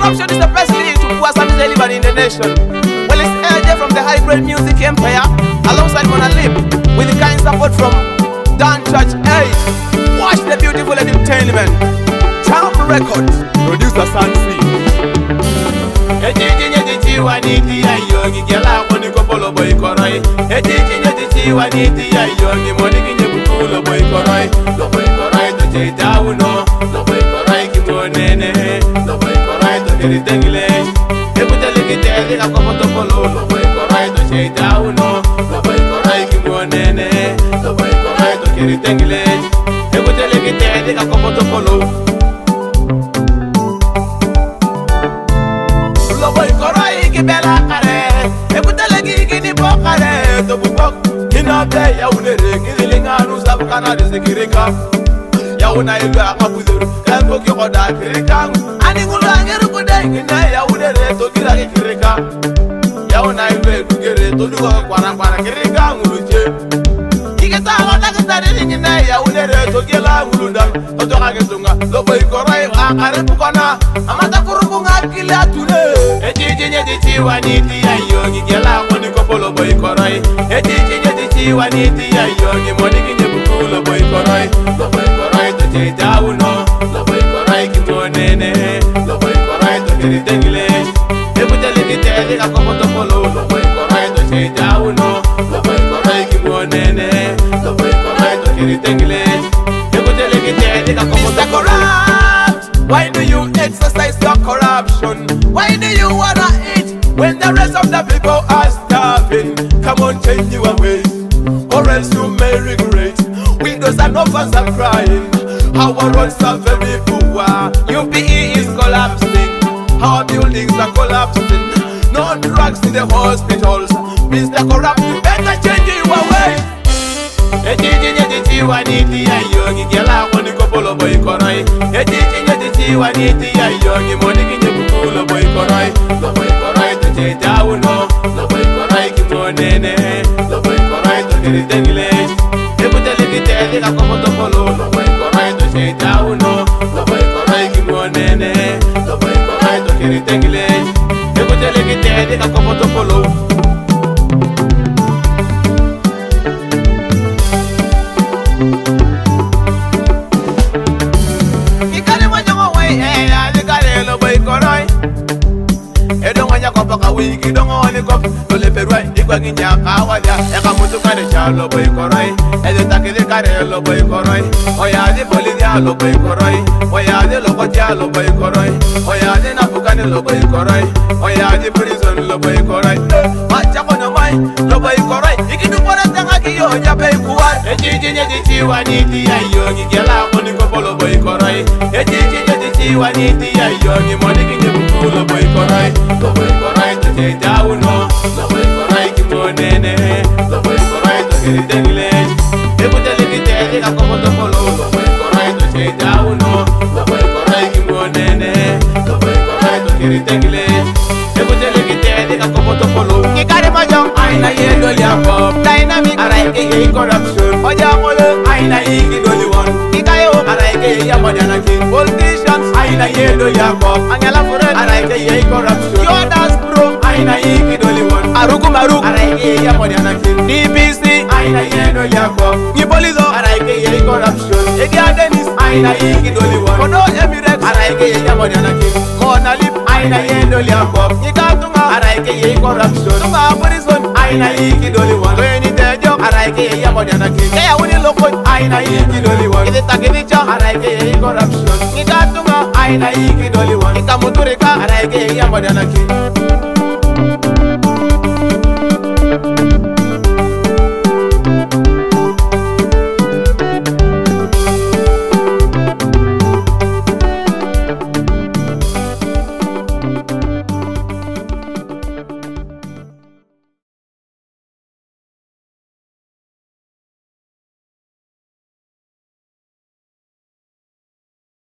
Corruption is the best lead to poor service delivery in the nation. Well, it's AJ from the Hybrid Music Empire, alongside MONARLIP, with the kind support from Dan Church. Hey, watch the beautiful entertainment. Charm Records, producer ikọrọ lọbọ ikọrọ doche ite tiritenkile ekutelekiteke kakopotopololo loboikoraito sheitauno loboikoraikimwonene loboikoraito kiritenkile ekutelekiteke kakopotopolo loboikoraikibelakare ekutelekikinipokareto bubok inabe yaunere kidilinganu sabukana disikirika yawuna ilu akakuzoro kangoki koda kirikangu aningulu angerikudai ina yawudere tokiraki kirika yawuna ilu edugere todukoke kwarakwana kirikanguluje ikitakodakitaririnyina yawudere tokielangulundan totokakitunga lokoikoroi akaripukona amatakurubungakile atune ecicinyeticciwaniti yayongikelakonikopoloboikoroi ecicinyeticciwaniti yayongi monikinyebukuloboikoroi why do you exercise your corruption? Why do you wanna eat when the rest of the people are starving? Come on, change your ways, or else you may regret. Widows and orphans are crying. Our roads are very poor. UPE is collapsing. Our buildings are collapsing. No drugs in the hospitals. Mr. Corrupt, you better change your ways. ejiji nye jichiwa n'iti ya yogi gela akpọ n'ikopolo bụ ikọrọ ejiji nye jichiwa n'iti ya yogi ma ọdịghị nye buku ụlọ bụ ikọrọ lọbọ ikọrọ doche ite awụ nọ lọbọ ikọrọ kimo nene lọbọ ikọrọ dodiri tengile ebutele gị dodiri tengile gị tele ka kọpọtọpọlọ Ikale awi kidongoni kop toleperua ikwakinya kawalya ekamutukare cha lobo ikoroi edetakili kare lobo ikoroi oyadi bolidya lobo ikoroi oyadi lokotya lobo ikoroi oyadi napukani lobo ikoroi oyadi prison lobo ikoroi machakonomai lobo ikoroi ikidumore tangakiyo jabe ikuwar ecicinyejichiwanitiyayo gigelakoninkopolobo ikoroi ecicinyejichiwanitiyayo gimonikinyebukulobo ikoroi lobo ikoroi de dauno la way farai ki monene la way farai to gele dengle e bu dele ki te e ka komo to molo la way farai to che dauno la way farai ki monene la way farai to gele dengle e bu dele ki te e ka komo to molo ki kare ma jong ai na ye do ya ko dynamic arai ke e corruption o ja molo ai na e ki do li won ki kayo arai ke ya modana ki politicians ai na ye do ya ko angela fure arai ke e corruption igi doli wonu aruku maruku ara igi ya mori anaki DPC aina ye no ya ko. Ni police. Ara igi ye corruption igi adenis aina igi doli wonu ono emirex ara igi ya mori anaki kona lip. Aina ye no ya ko. Ni ara igi ye corruption tuma police aina igi doli wonu toye ni tejo. Ara igi ya mori anaki ya woni lokoj aina igi doli wonu ite takiticha ara igi ye corruption ni katuma aina igi doli wonu ikamuturi ka ara igi ya mori anaki